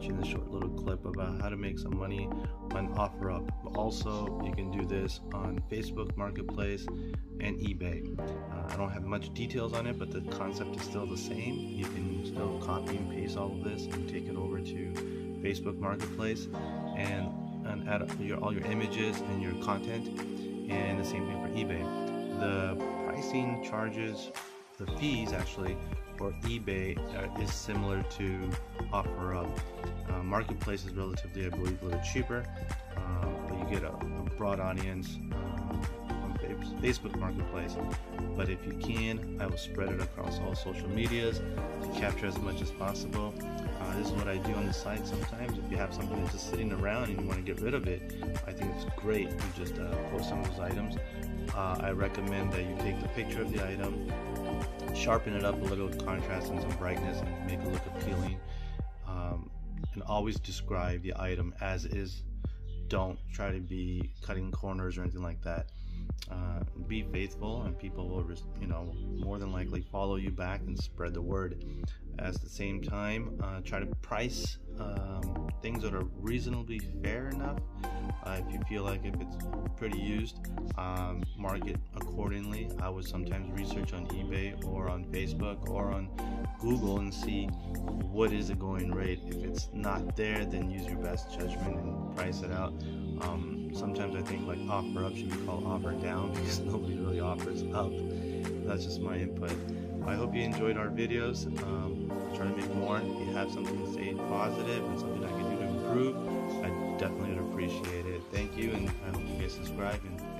watching this short little clip about how to make some money on OfferUp. Also, you can do this on Facebook Marketplace and eBay. Uh, I don't have much details on it, but the concept is still the same. You can still copy and paste all of this and take it over to Facebook Marketplace and, and add your, all your images and your content. And the same thing for eBay. The pricing charges, the fees actually for eBay uh, is similar to OfferUp. Uh, Marketplace is relatively, I believe, a little cheaper, uh, but you get a, a broad audience uh, on Facebook Marketplace. But if you can, I will spread it across all social medias to capture as much as possible. Uh, this is what I do on the site sometimes. If you have something that's just sitting around and you want to get rid of it, I think it's great. You just uh, post some of those items. I recommend that you take the picture of the item, sharpen it up a little contrast and some brightness and make it look appealing. Um, and always describe the item as is. Don't try to be cutting corners or anything like that. Uh, be faithful, and people will, you know, more than likely follow you back and spread the word. At the same time, uh, try to price um, things that are reasonably fair enough. Uh, if you feel like if it's pretty used, um, market accordingly. I would sometimes research on eBay or on Facebook or on Google and see what is the going rate. If it's not there, then use your best judgment and price it out. Um, sometimes I think like offer up should be called offer down because nobody really offers up. That's just my input. I hope you enjoyed our videos. Um, try to make more. If you have something to say positive and something I can do to improve, I subscribing.